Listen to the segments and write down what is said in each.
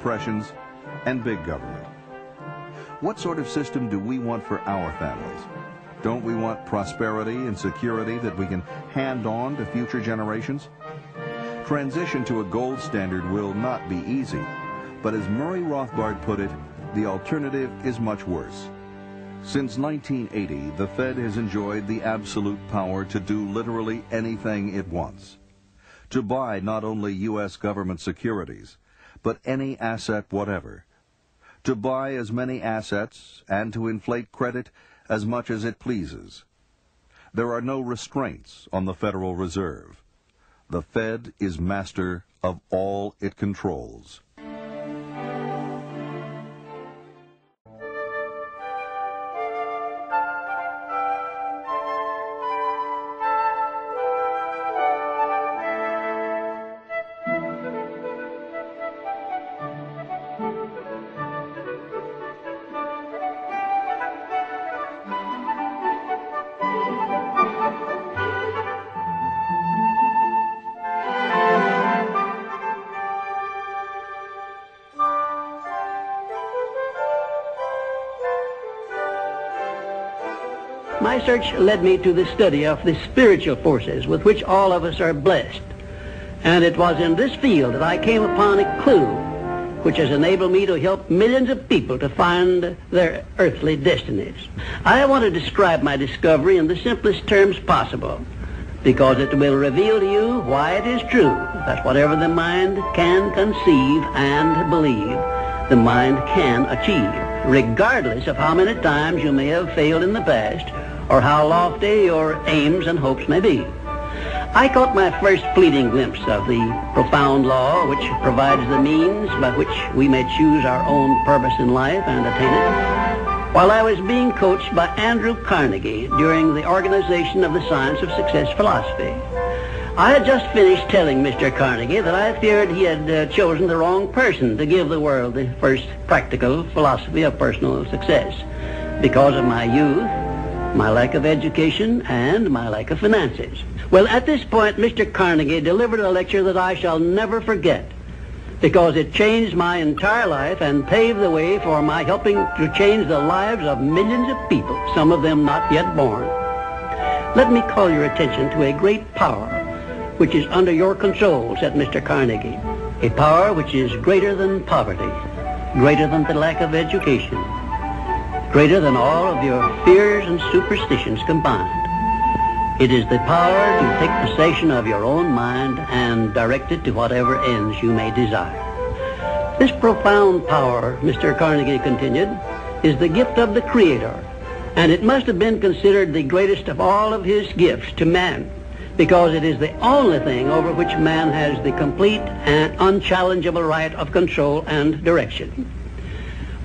depressions, and big government. What sort of system do we want for our families? Don't we want prosperity and security that we can hand on to future generations? Transition to a gold standard will not be easy, but as Murray Rothbard put it, the alternative is much worse. Since 1980, the Fed has enjoyed the absolute power to do literally anything it wants. To buy not only U.S. government securities, but any asset whatever. To buy as many assets and to inflate credit as much as it pleases. There are no restraints on the Federal Reserve. The Fed is master of all it controls. My search led me to the study of the spiritual forces with which all of us are blessed. And it was in this field that I came upon a clue which has enabled me to help millions of people to find their earthly destinies. I want to describe my discovery in the simplest terms possible because it will reveal to you why it is true that whatever the mind can conceive and believe, the mind can achieve, regardless of how many times you may have failed in the past or how lofty your aims and hopes may be. I caught my first fleeting glimpse of the profound law which provides the means by which we may choose our own purpose in life and attain it, while I was being coached by Andrew Carnegie during the organization of the Science of Success philosophy. I had just finished telling Mr. Carnegie that I feared he had uh, chosen the wrong person to give the world the first practical philosophy of personal success because of my youth my lack of education, and my lack of finances. Well, at this point, Mr. Carnegie delivered a lecture that I shall never forget because it changed my entire life and paved the way for my helping to change the lives of millions of people, some of them not yet born. Let me call your attention to a great power which is under your control, said Mr. Carnegie. A power which is greater than poverty, greater than the lack of education, greater than all of your fears and superstitions combined. It is the power to take possession of your own mind and direct it to whatever ends you may desire. This profound power, Mr. Carnegie continued, is the gift of the Creator, and it must have been considered the greatest of all of his gifts to man, because it is the only thing over which man has the complete and unchallengeable right of control and direction.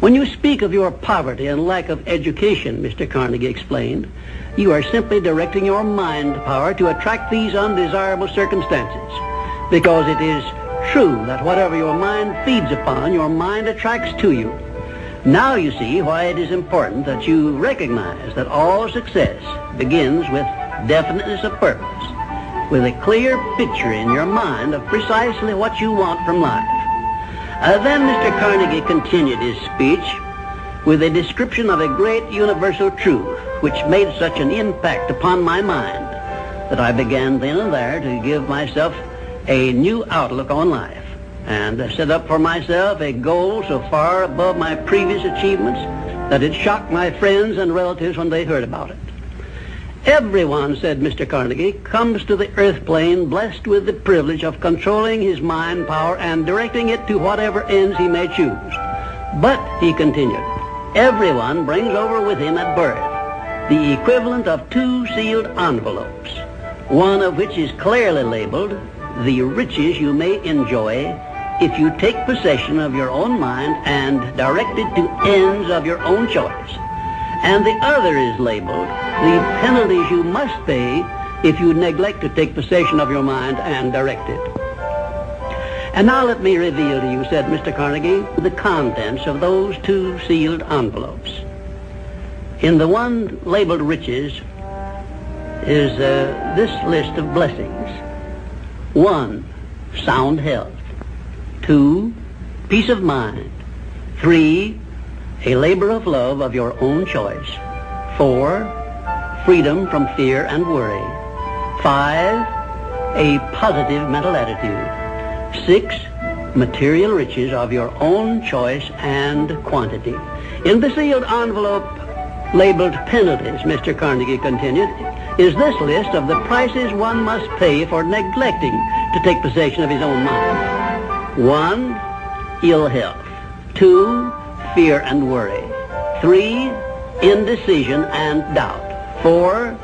When you speak of your poverty and lack of education, Mr. Carnegie explained, you are simply directing your mind power to attract these undesirable circumstances. Because it is true that whatever your mind feeds upon, your mind attracts to you. Now you see why it is important that you recognize that all success begins with definiteness of purpose, with a clear picture in your mind of precisely what you want from life. Uh, then Mr. Carnegie continued his speech with a description of a great universal truth which made such an impact upon my mind that I began then and there to give myself a new outlook on life and set up for myself a goal so far above my previous achievements that it shocked my friends and relatives when they heard about it. Everyone, said Mr. Carnegie, comes to the earth plane blessed with the privilege of controlling his mind power and directing it to whatever ends he may choose. But, he continued, everyone brings over with him at birth the equivalent of two sealed envelopes, one of which is clearly labeled, the riches you may enjoy if you take possession of your own mind and direct it to ends of your own choice and the other is labeled the penalties you must pay if you neglect to take possession of your mind and direct it. And now let me reveal to you, said Mr. Carnegie, the contents of those two sealed envelopes. In the one labeled riches is uh, this list of blessings. One, sound health. Two, peace of mind. Three, a labor of love of your own choice. Four, freedom from fear and worry. Five, a positive mental attitude. Six, material riches of your own choice and quantity. In the sealed envelope labeled penalties, Mr. Carnegie continued, is this list of the prices one must pay for neglecting to take possession of his own mind. One, ill health. Two, fear and worry. Three, indecision and doubt. Four,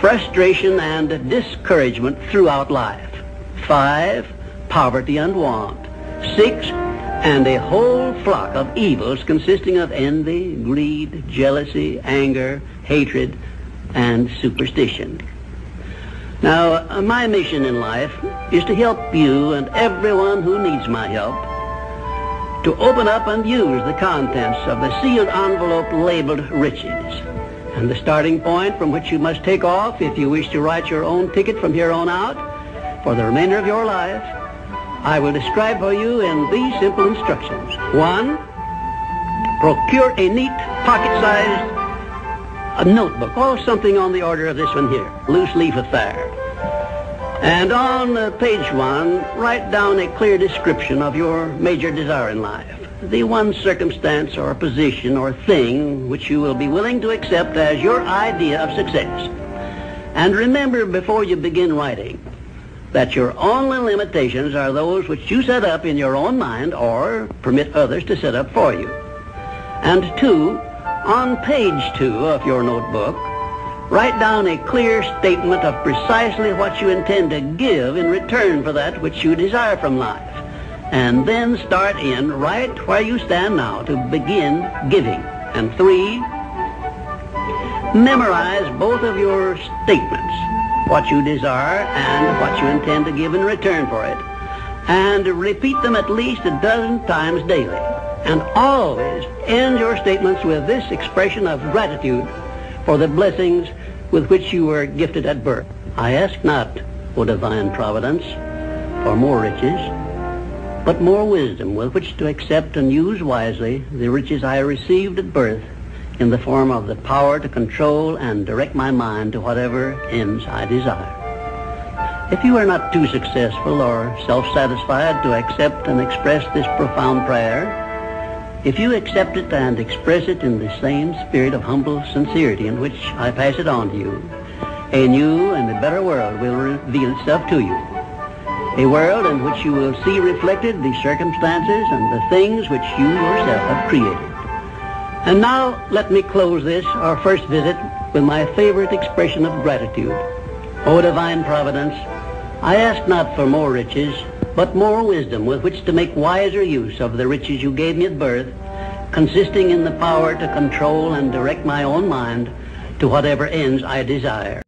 frustration and discouragement throughout life. Five, poverty and want. Six, and a whole flock of evils consisting of envy, greed, jealousy, anger, hatred, and superstition. Now, uh, my mission in life is to help you and everyone who needs my help to open up and use the contents of the sealed envelope labeled riches. And the starting point from which you must take off if you wish to write your own ticket from here on out for the remainder of your life, I will describe for you in these simple instructions. One, procure a neat pocket-sized uh, notebook, or something on the order of this one here, loose leaf affair. And on uh, page one, write down a clear description of your major desire in life. The one circumstance or position or thing which you will be willing to accept as your idea of success. And remember before you begin writing that your only limitations are those which you set up in your own mind or permit others to set up for you. And two, on page two of your notebook, write down a clear statement of precisely what you intend to give in return for that which you desire from life. And then start in right where you stand now to begin giving. And three, memorize both of your statements, what you desire and what you intend to give in return for it. And repeat them at least a dozen times daily. And always end your statements with this expression of gratitude for the blessings with which you were gifted at birth. I ask not, O divine providence, for more riches, but more wisdom with which to accept and use wisely the riches I received at birth in the form of the power to control and direct my mind to whatever ends I desire. If you are not too successful or self-satisfied to accept and express this profound prayer, if you accept it and express it in the same spirit of humble sincerity in which I pass it on to you, a new and a better world will reveal itself to you. A world in which you will see reflected the circumstances and the things which you yourself have created. And now let me close this, our first visit, with my favorite expression of gratitude. O divine providence, I ask not for more riches, but more wisdom with which to make wiser use of the riches you gave me at birth, consisting in the power to control and direct my own mind to whatever ends I desire.